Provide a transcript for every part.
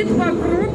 ходит вокруг,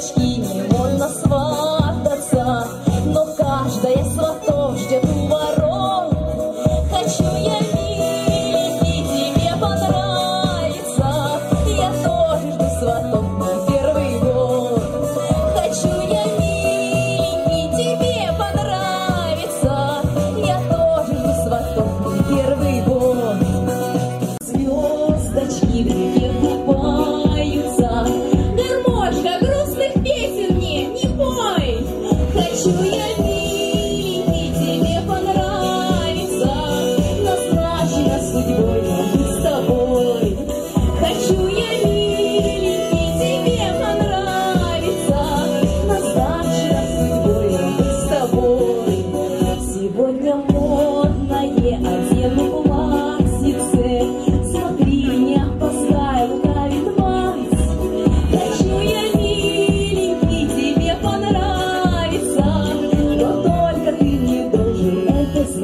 touch you.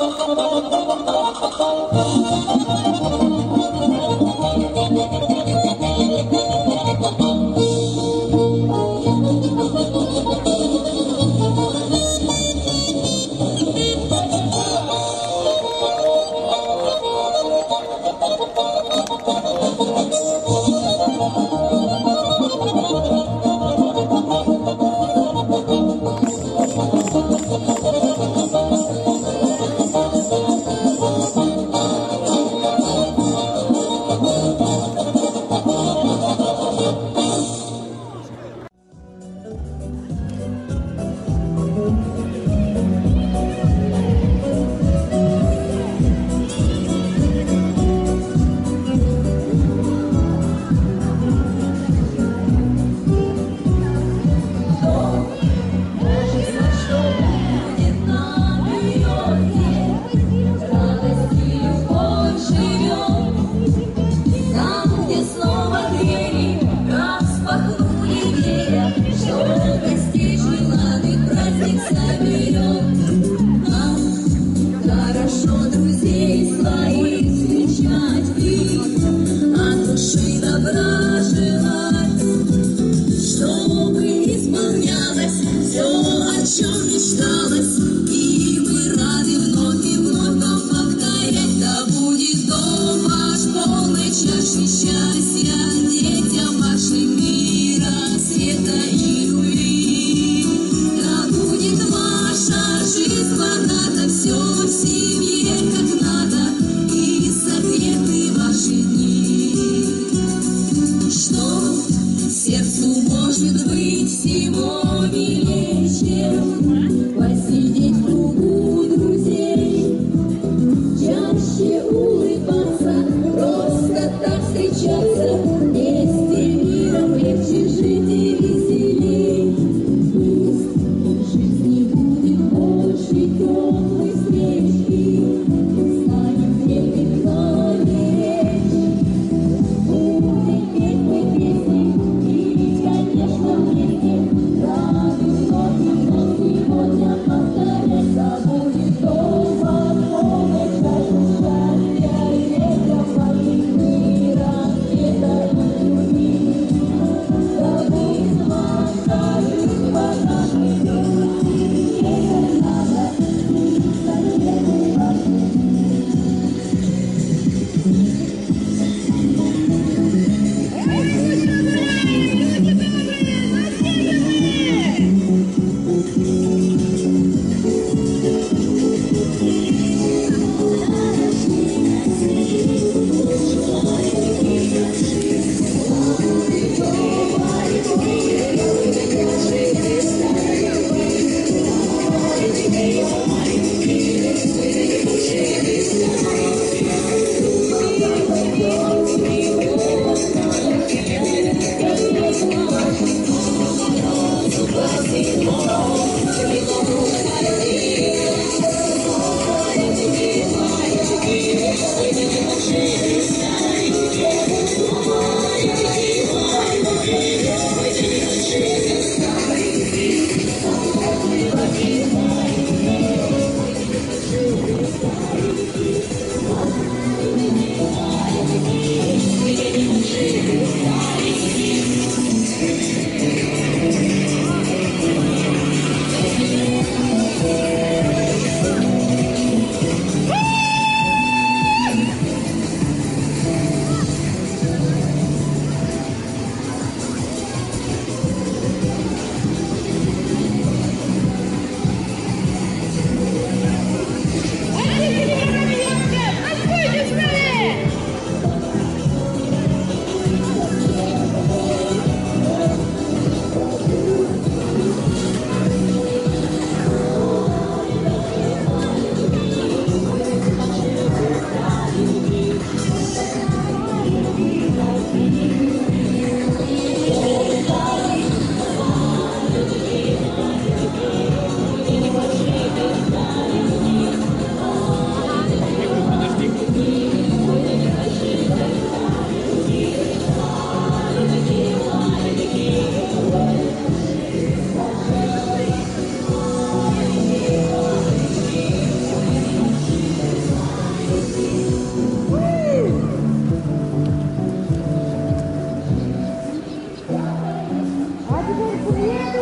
Oh, oh, oh, oh. всего величием Посидеть в кругу друзей. Чаще улыбаться, просто так встречаться. Вместе миром легче жить и веселей. Пусть в жизни будет больше теплых